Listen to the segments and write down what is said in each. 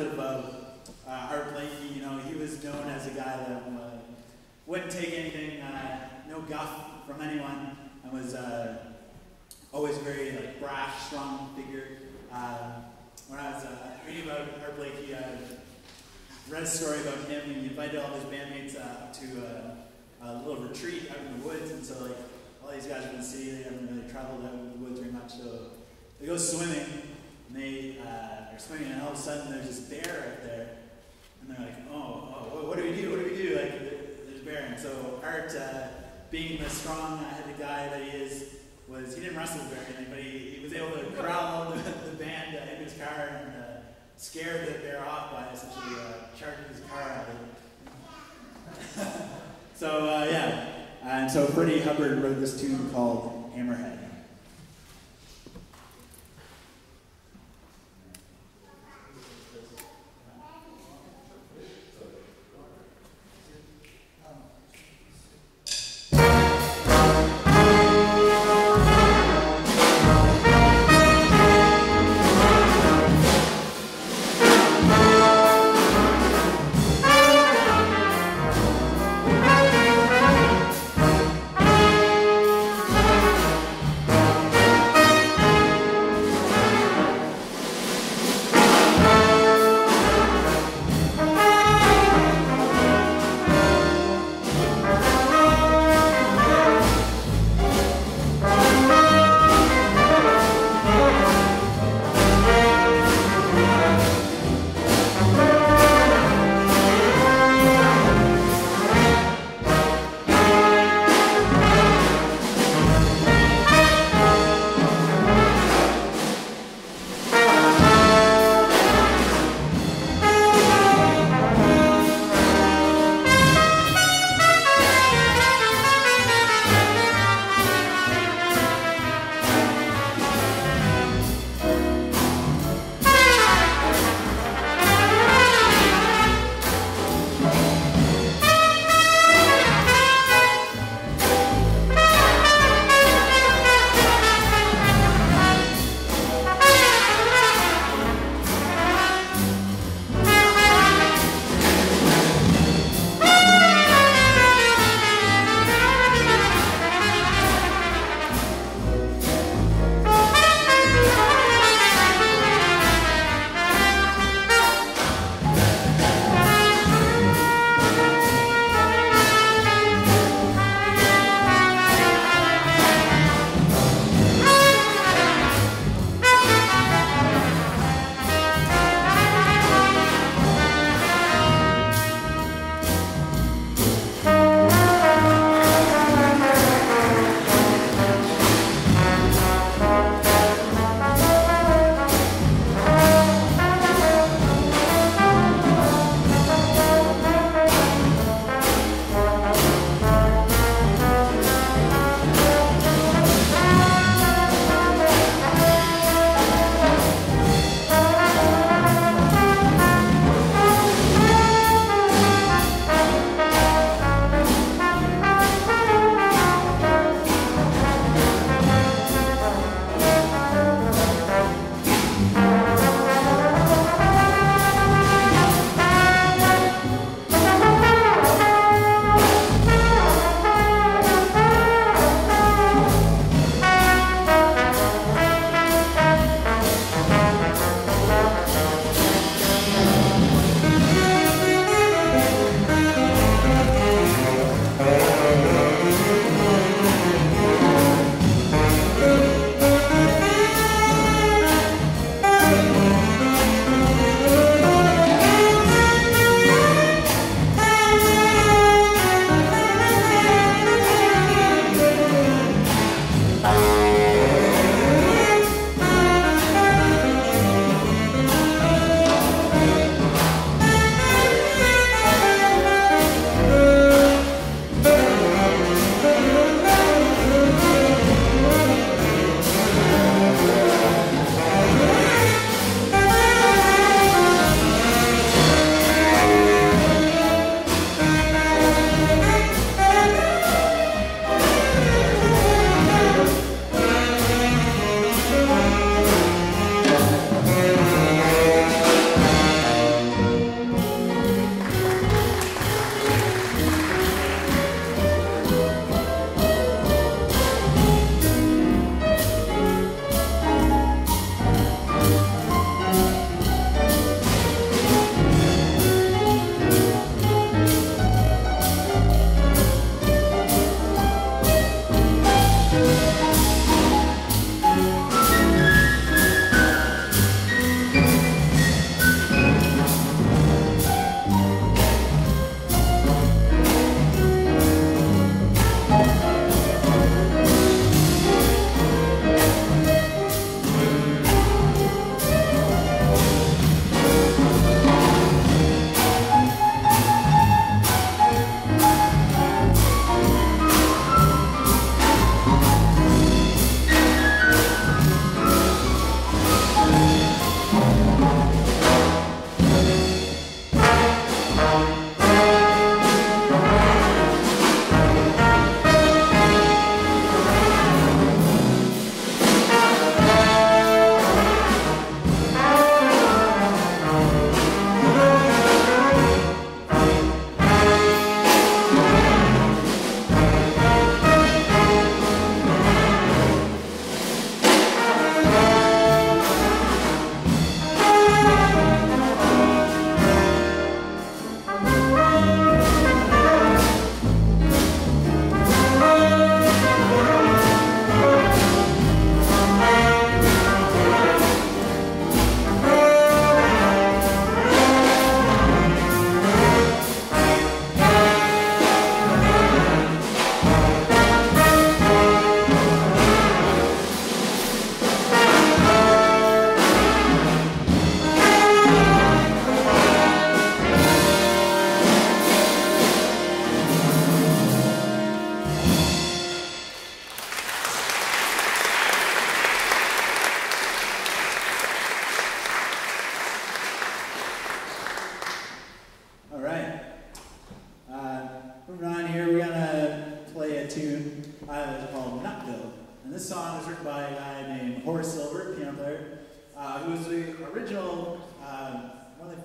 of uh, Art Blakey, you know, he was known as a guy that uh, wouldn't take anything, uh, no guff from anyone, and was uh, always very like brash, strong figure. Uh, when I was uh, reading about Art Blakey, I read a story about him. He invited all his bandmates uh, to a, a little retreat out in the woods, and so like all these guys are in the city, they haven't really traveled out in the woods very much, so they go swimming, and they uh, are swimming, and all of a sudden there's this bear out there, and they're like, oh, oh what, do we do? What do we do? Like, there's a bear, and so Art, uh, being the strong-headed guy that he is, was he didn't wrestle the bear or anything, but he, he was able to corral the, the band uh, in his car and uh, scare the bear off by essentially uh, charging his car at it. so uh, yeah, and so Freddie Hubbard wrote this tune called Hammerhead.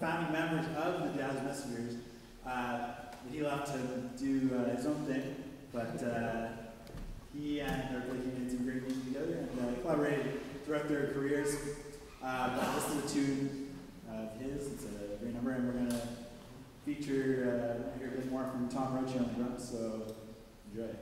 Founding members of the Jazz Messengers. Uh, he left to do uh, his own thing, but uh, he and Art Blakey made some great music together and uh, collaborated throughout their careers. Uh, but this is a tune of his. It's a great number, and we're gonna feature uh, hear a bit more from Tom Roach on the drums. So enjoy.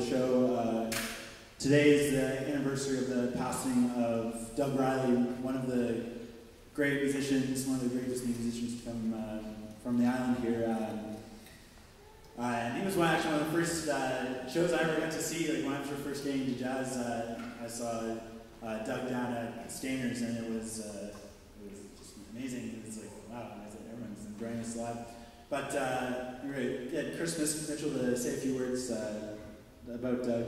The show, uh, today is the anniversary of the passing of Doug Riley, one of the great musicians, one of the greatest musicians from uh, from the island here. Um, uh, and he was one, actually one of the first uh, shows I ever got to see. Like when I was first getting into jazz, uh, I saw uh, Doug down at Stainers, and it was uh, it was just amazing. It was like wow, everyone's enjoying this live. But uh, yeah, Chris Mitchell to say a few words uh, about Doug.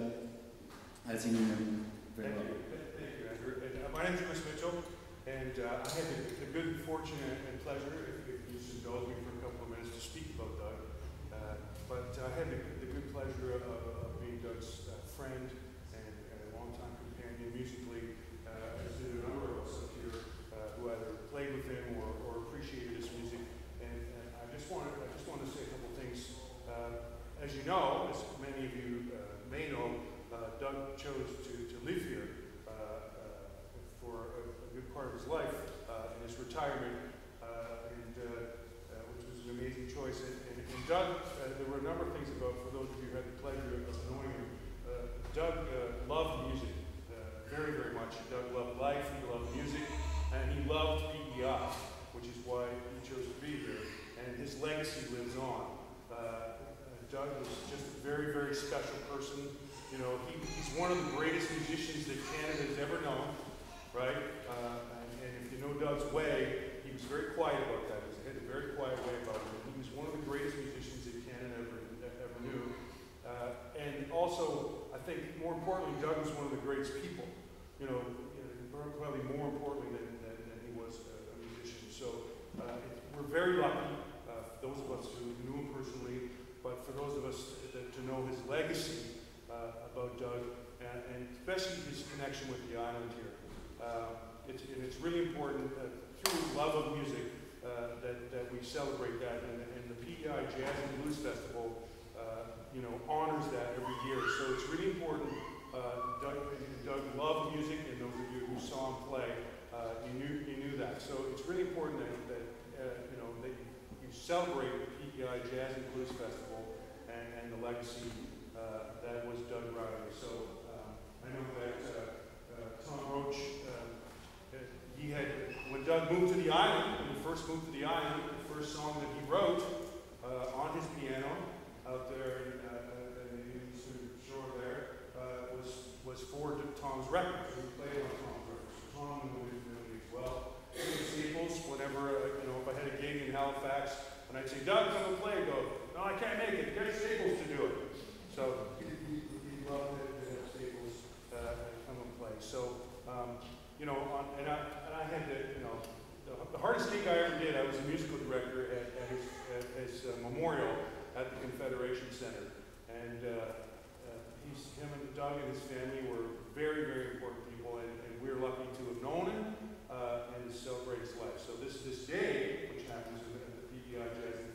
I think you know very Thank well. you, thank you, Andrew. And, uh, my name is Chris Mitchell, and uh, I had the, the good fortune and, and pleasure, if, if you should indulge me for a couple of minutes, to speak about Doug. Uh, but I had the, the good pleasure of, of being Doug's uh, friend and, and a longtime companion musically, uh, as did a number of us up here uh, who either played with him or, or appreciated his music. And, and I just wanted, I just wanted to say a couple of things. Uh, as you know, as many of you uh, may know, uh, Doug chose to, to live here uh, uh, for a, a good part of his life uh, in his retirement, uh, and uh, uh, which was an amazing choice. And, and, and Doug, uh, there were a number of things about, for those of you who had the pleasure of knowing him, uh, Doug uh, loved music uh, very, very much. Doug loved life, he loved music, and he loved PEI, which is why he chose to be here. And his legacy lives on. Uh, Doug was just a very, very special person. You know, he, he's one of the greatest musicians that Canada has ever known, right? And, and if you know Doug's way, he was very quiet about that. He had a very quiet way about it. He was one of the greatest musicians that Canada ever, ever knew. Uh, and also, I think more importantly, Doug was one of the greatest people. You know, probably more importantly than, than, than he was a, musician. So uh, we're very lucky, uh, those of us who knew him personally, but for those of us to know his legacy uh, about Doug, and, and, especially his connection with the island here. Uh, it's, and it's really important uh, through love of music uh, that, that we celebrate that, and, and the PEI Jazz and Blues Festival, uh, you know, honors that every year. So it's really important. Uh, Doug, Doug loved music, and those of you who saw him play, you knew you knew that. So it's really important that, that you know that you celebrate the PEI Jazz and Blues Festival and, and the legacy uh, that was Doug Riley. So um, I know that uh, uh, Tom Roach, he had, when Doug moved to the island, when he first moved to the island, the first song that he wrote on his piano out there in, in the eastern shore there was Tom's record. He played on Tom's record. So Tom knew his melodies well. Staples, whenever, you know, if I had a gig in Halifax, and I'd say, Doug, come and play, go, no, I can't make it. Get Staples to do it. So he, he, he loved it to have Staples uh, come and play. So, um, you know, on, and, I, and I had to, you know, the, the hardest gig I ever did, I was a musical director at, at his, at his uh, memorial at the Confederation Center. And uh, uh, he's, him and Doug and his family were very, very important people, and, and we're lucky to have known him uh, and celebrate his life. So this, this day, which happens at the Jazz Jazz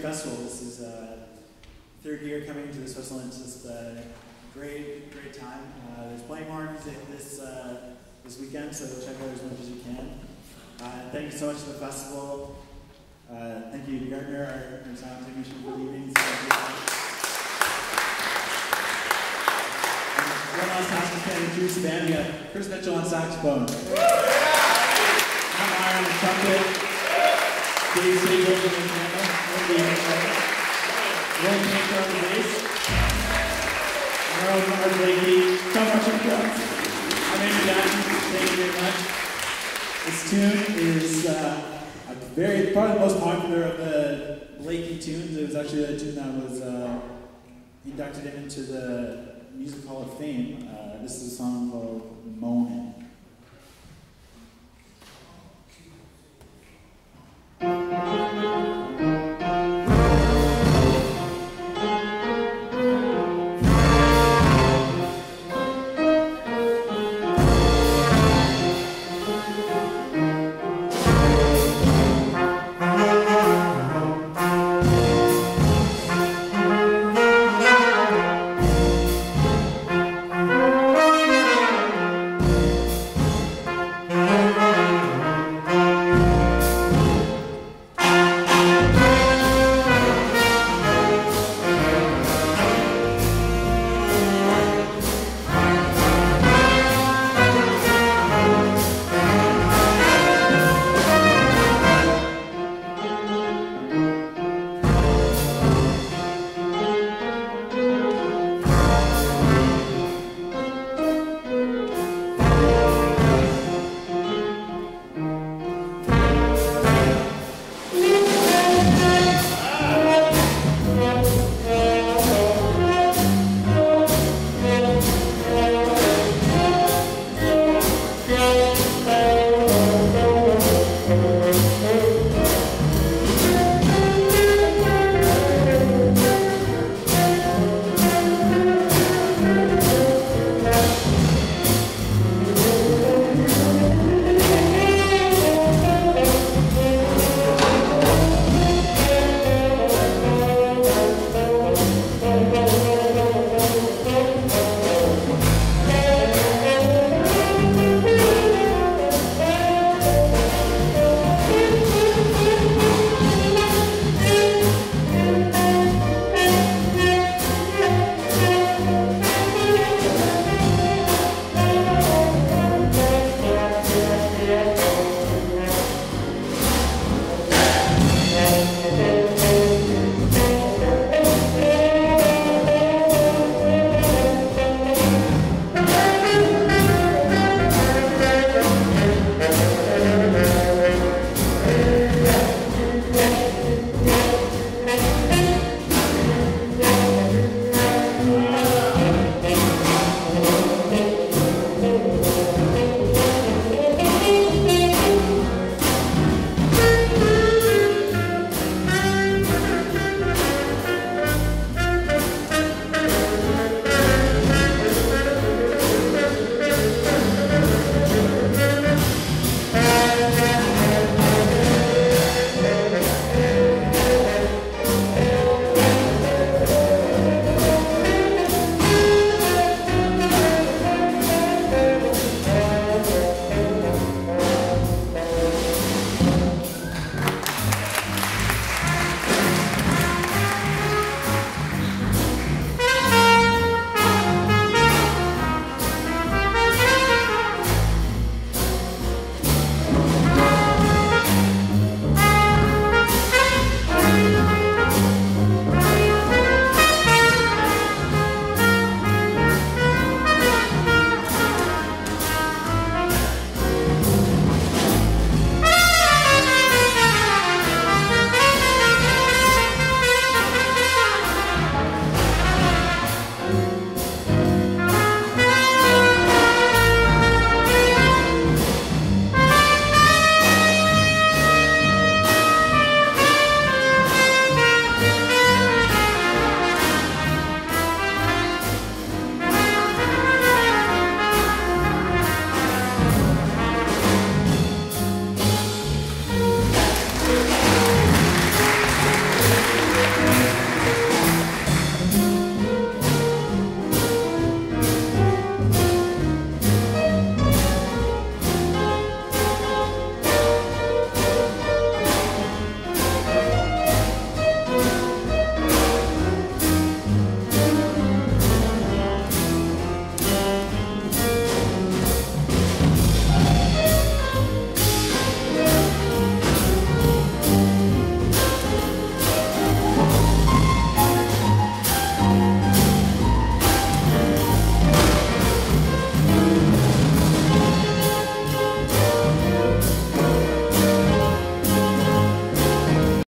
festival. This is uh, third year coming to this festival. It's just a great, great time. Uh, there's plenty more this uh, this weekend, so check out as much as you can. Uh, thank you so much to the festival. Uh, thank you to Gardner, our, our sound technician, for the evenings. One last time, band. We got Chris Mitchell on saxophone. Matt Meyer on trumpet. Dave Siegel on the Wendy on the bass. Blakey. Tom Marshall on drums. I'm Andrew. Thank you very much. This tune is uh, very, probably the most popular of the Blakey tunes. It was actually a tune that was inducted into the Music Hall of Fame. Uh, this is a song called Moanin'.